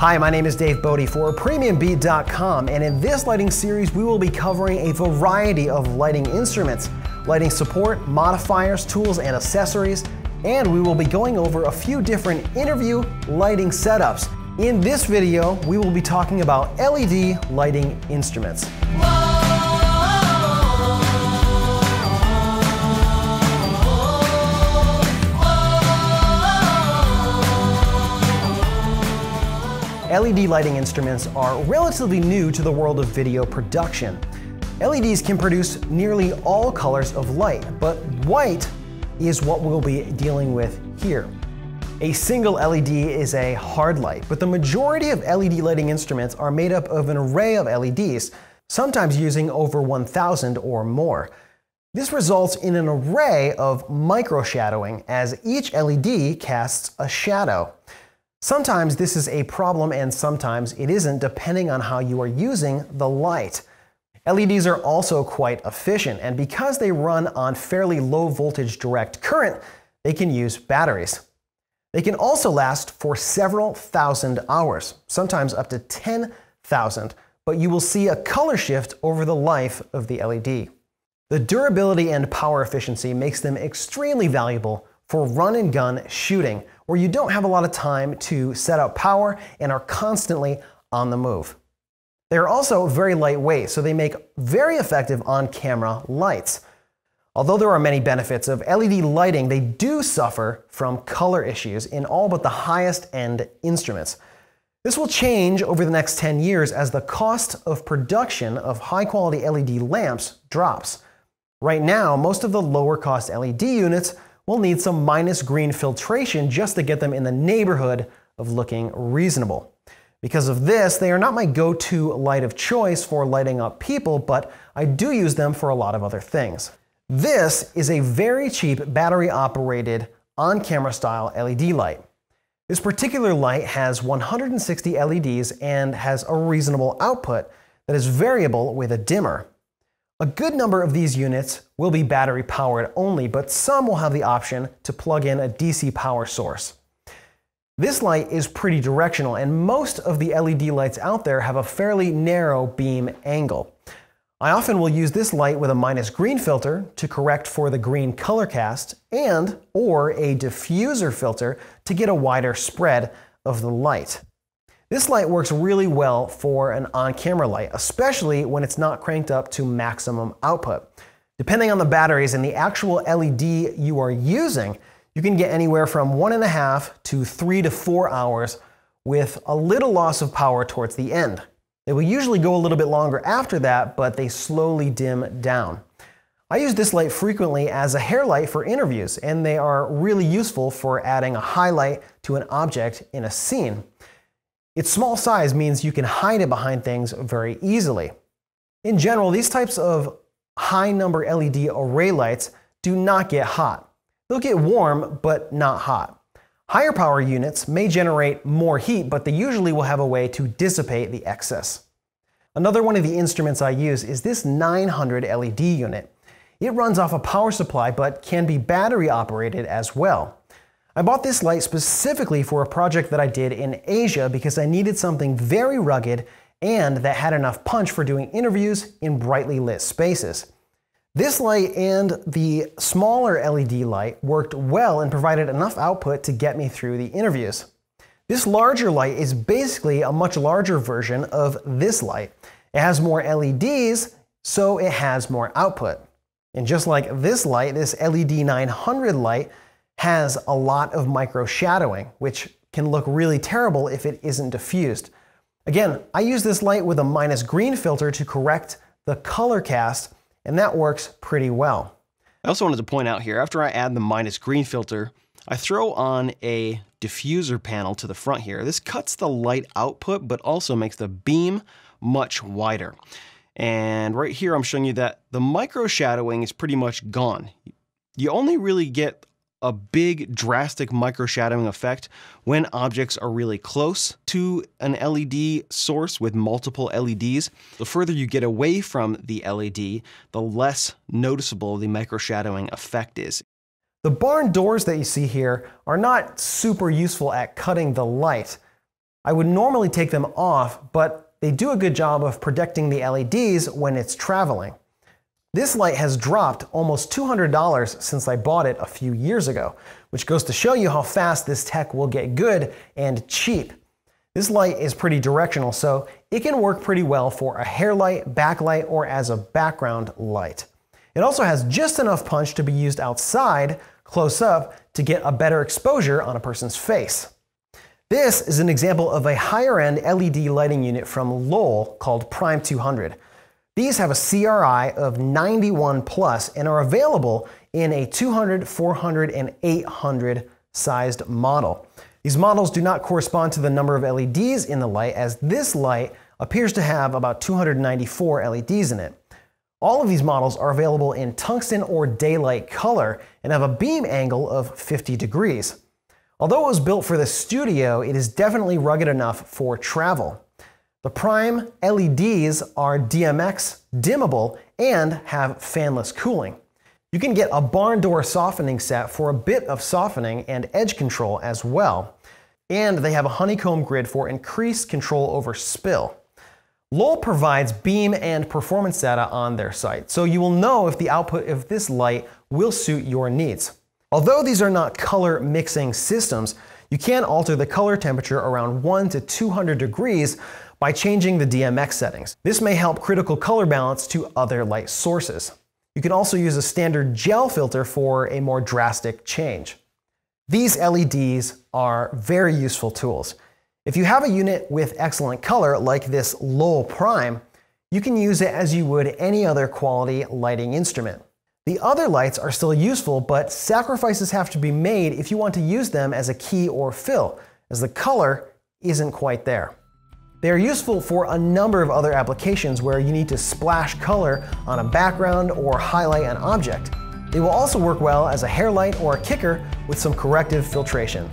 Hi, my name is Dave Bode for PremiumBeat.com, and in this lighting series, we will be covering a variety of lighting instruments, lighting support, modifiers, tools, and accessories, and we will be going over a few different interview lighting setups. In this video, we will be talking about LED lighting instruments. LED lighting instruments are relatively new to the world of video production. LEDs can produce nearly all colors of light, but white is what we'll be dealing with here. A single LED is a hard light, but the majority of LED lighting instruments are made up of an array of LEDs, sometimes using over 1,000 or more. This results in an array of microshadowing as each LED casts a shadow. Sometimes this is a problem and sometimes it isn't depending on how you are using the light. LEDs are also quite efficient and because they run on fairly low voltage direct current, they can use batteries. They can also last for several thousand hours, sometimes up to 10,000, but you will see a color shift over the life of the LED. The durability and power efficiency makes them extremely valuable for run and gun shooting, where you don't have a lot of time to set up power and are constantly on the move. They are also very lightweight, so they make very effective on camera lights. Although there are many benefits of LED lighting, they do suffer from color issues in all but the highest end instruments. This will change over the next 10 years as the cost of production of high quality LED lamps drops. Right now, most of the lower cost LED units we'll need some minus green filtration just to get them in the neighborhood of looking reasonable. Because of this, they are not my go-to light of choice for lighting up people, but I do use them for a lot of other things. This is a very cheap battery-operated on-camera style LED light. This particular light has 160 LEDs and has a reasonable output that is variable with a dimmer. A good number of these units will be battery powered only, but some will have the option to plug in a DC power source. This light is pretty directional, and most of the LED lights out there have a fairly narrow beam angle. I often will use this light with a minus green filter to correct for the green color cast and or a diffuser filter to get a wider spread of the light. This light works really well for an on-camera light, especially when it's not cranked up to maximum output. Depending on the batteries and the actual LED you are using, you can get anywhere from one and a half to three to four hours with a little loss of power towards the end. They will usually go a little bit longer after that, but they slowly dim down. I use this light frequently as a hair light for interviews, and they are really useful for adding a highlight to an object in a scene. Its small size means you can hide it behind things very easily. In general, these types of high number LED array lights do not get hot. They'll get warm, but not hot. Higher power units may generate more heat, but they usually will have a way to dissipate the excess. Another one of the instruments I use is this 900 LED unit. It runs off a power supply, but can be battery operated as well. I bought this light specifically for a project that I did in Asia because I needed something very rugged and that had enough punch for doing interviews in brightly lit spaces. This light and the smaller LED light worked well and provided enough output to get me through the interviews. This larger light is basically a much larger version of this light. It has more LEDs, so it has more output. And just like this light, this LED 900 light has a lot of micro shadowing, which can look really terrible if it isn't diffused. Again, I use this light with a minus green filter to correct the color cast, and that works pretty well. I also wanted to point out here, after I add the minus green filter, I throw on a diffuser panel to the front here. This cuts the light output, but also makes the beam much wider. And right here, I'm showing you that the micro shadowing is pretty much gone. You only really get a big drastic microshadowing effect when objects are really close to an LED source with multiple LEDs. The further you get away from the LED, the less noticeable the microshadowing effect is. The barn doors that you see here are not super useful at cutting the light. I would normally take them off, but they do a good job of protecting the LEDs when it's traveling. This light has dropped almost $200 since I bought it a few years ago, which goes to show you how fast this tech will get good and cheap. This light is pretty directional, so it can work pretty well for a hair light, backlight, or as a background light. It also has just enough punch to be used outside, close up, to get a better exposure on a person's face. This is an example of a higher end LED lighting unit from Lowell called Prime 200. These have a CRI of 91 plus and are available in a 200, 400, and 800 sized model. These models do not correspond to the number of LEDs in the light as this light appears to have about 294 LEDs in it. All of these models are available in tungsten or daylight color and have a beam angle of 50 degrees. Although it was built for the studio, it is definitely rugged enough for travel. The Prime LEDs are DMX dimmable and have fanless cooling. You can get a barn door softening set for a bit of softening and edge control as well. And they have a honeycomb grid for increased control over spill. Lowell provides beam and performance data on their site, so you will know if the output of this light will suit your needs. Although these are not color mixing systems, you can alter the color temperature around 1 to 200 degrees by changing the DMX settings. This may help critical color balance to other light sources. You can also use a standard gel filter for a more drastic change. These LEDs are very useful tools. If you have a unit with excellent color like this Lowell Prime, you can use it as you would any other quality lighting instrument. The other lights are still useful, but sacrifices have to be made if you want to use them as a key or fill, as the color isn't quite there. They are useful for a number of other applications where you need to splash color on a background or highlight an object. They will also work well as a hair light or a kicker with some corrective filtration.